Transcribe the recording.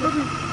Look at